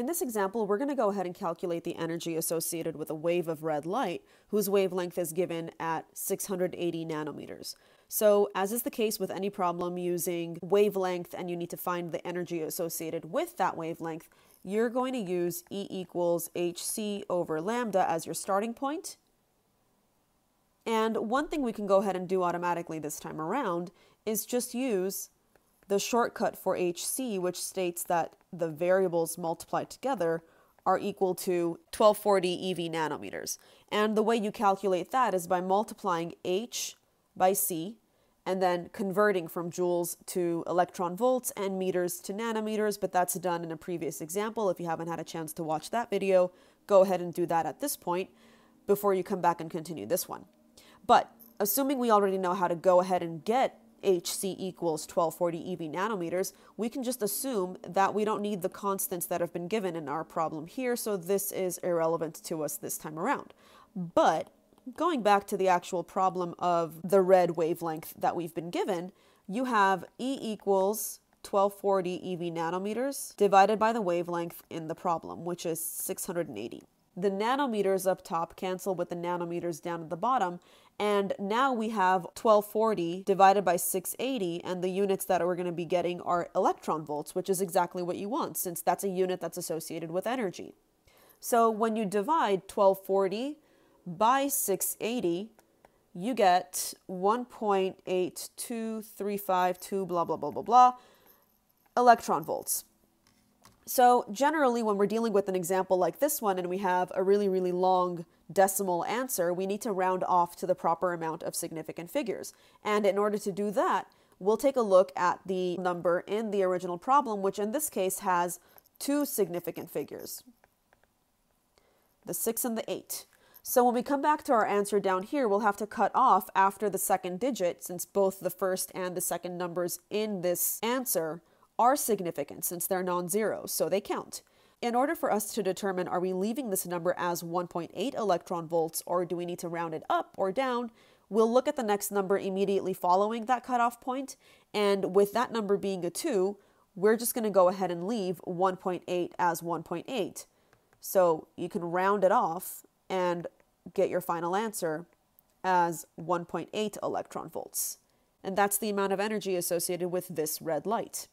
In this example, we're going to go ahead and calculate the energy associated with a wave of red light whose wavelength is given at 680 nanometers. So, as is the case with any problem using wavelength and you need to find the energy associated with that wavelength, you're going to use E equals hc over lambda as your starting point. And one thing we can go ahead and do automatically this time around is just use the shortcut for hc, which states that the variables multiplied together are equal to 1240 eV nanometers. And the way you calculate that is by multiplying h by c and then converting from joules to electron volts and meters to nanometers, but that's done in a previous example. If you haven't had a chance to watch that video, go ahead and do that at this point before you come back and continue this one. But assuming we already know how to go ahead and get Hc equals 1240 eV nanometers, we can just assume that we don't need the constants that have been given in our problem here, so this is irrelevant to us this time around. But going back to the actual problem of the red wavelength that we've been given, you have E equals 1240 eV nanometers divided by the wavelength in the problem, which is 680. The nanometers up top cancel with the nanometers down at the bottom, and now we have 1240 divided by 680, and the units that we're going to be getting are electron volts, which is exactly what you want, since that's a unit that's associated with energy. So when you divide 1240 by 680, you get 1.82352 blah, blah, blah, blah, blah electron volts. So generally, when we're dealing with an example like this one and we have a really, really long decimal answer, we need to round off to the proper amount of significant figures. And in order to do that, we'll take a look at the number in the original problem, which in this case has two significant figures, the 6 and the 8. So when we come back to our answer down here, we'll have to cut off after the second digit since both the first and the second numbers in this answer are significant since they're non-zero, so they count. In order for us to determine are we leaving this number as 1.8 electron volts or do we need to round it up or down, we'll look at the next number immediately following that cutoff point, and with that number being a 2, we're just going to go ahead and leave 1.8 as 1.8. So you can round it off and get your final answer as 1.8 electron volts. And that's the amount of energy associated with this red light.